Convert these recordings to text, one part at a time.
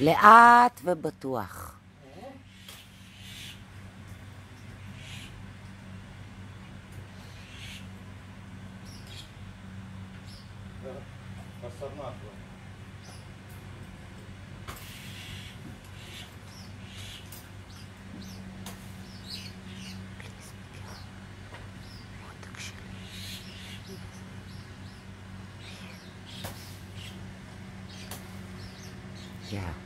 לאט ובטוח. Yeah.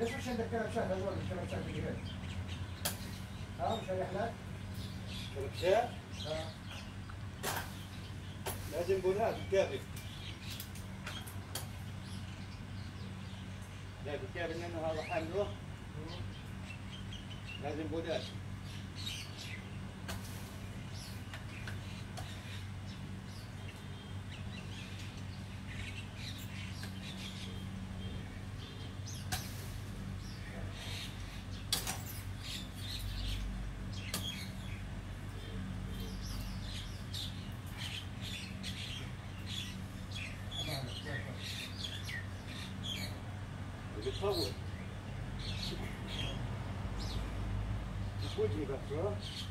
ليش مش عندك كلبشات هذول الكلبشات الجبال؟ ها مش رايح لك؟ كلبشات؟ ها لازم بناء بالكابل لا بالكابل لأنه هذا حمله لازم بودات forward. This would give up.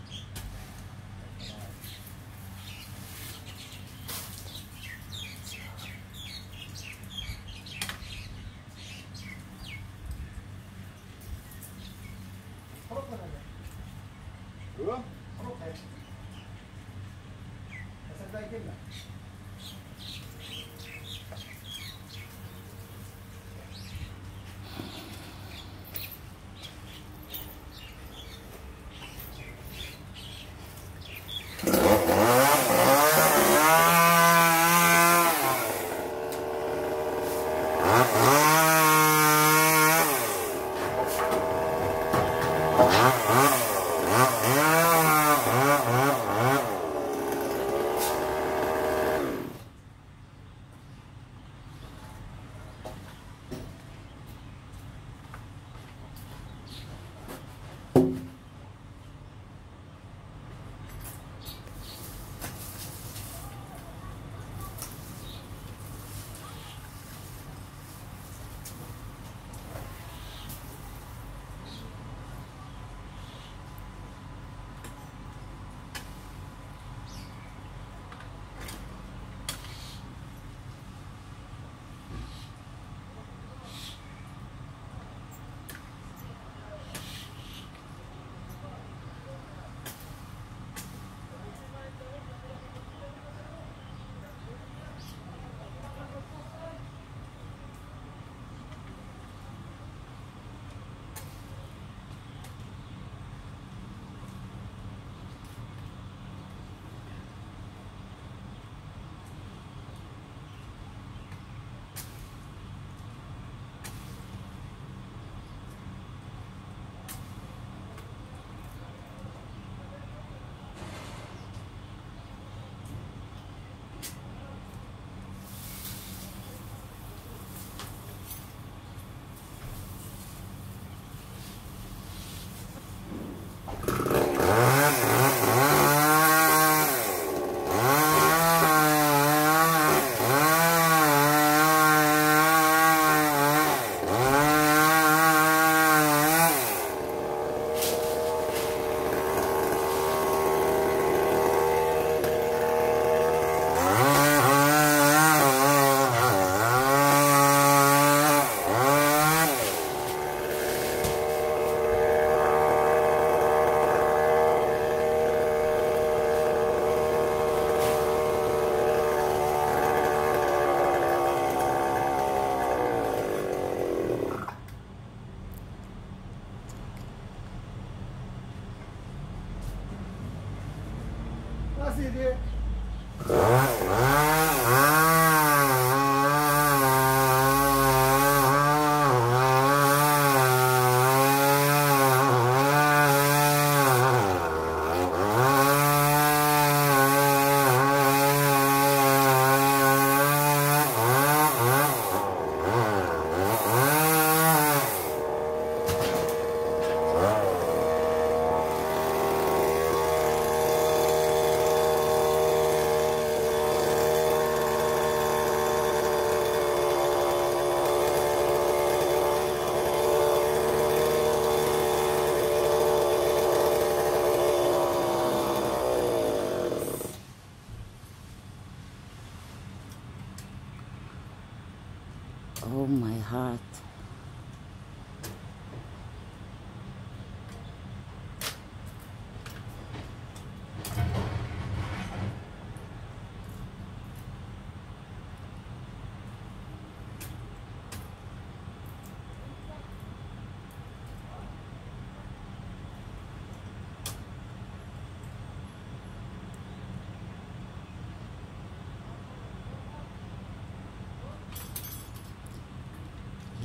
Oh, my heart.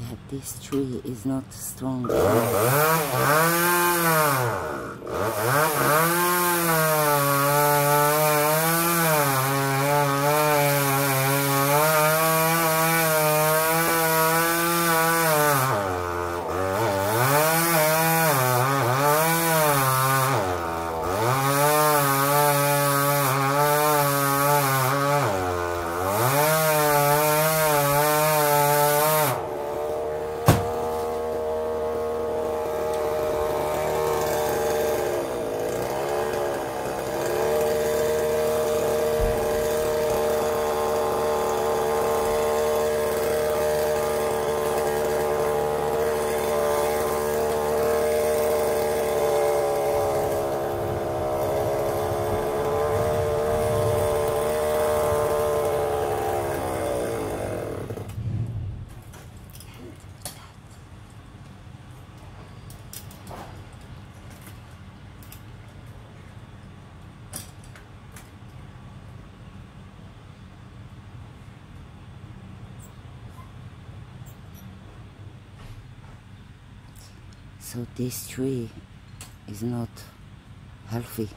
Yeah, this tree is not strong. So this tree is not healthy.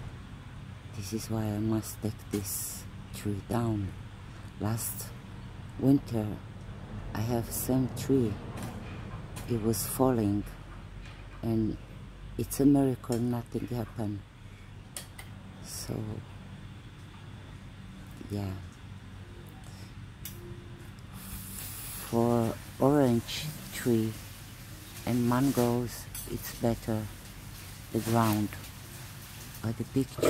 This is why I must take this tree down. Last winter I have same tree. It was falling and it's a miracle nothing happened. So yeah. For orange tree and mangoes it's better the ground or the big tree.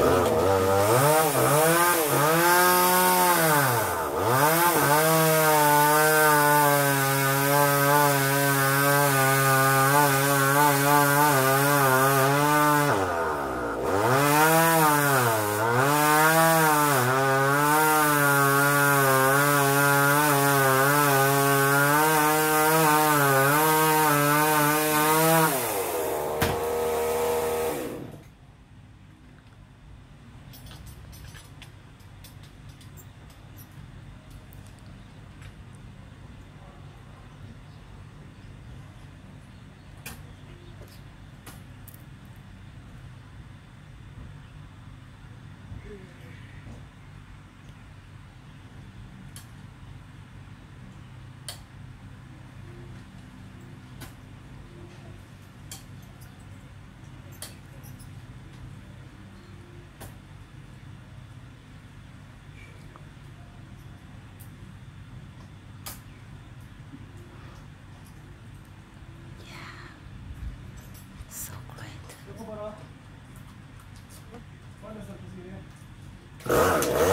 Oh,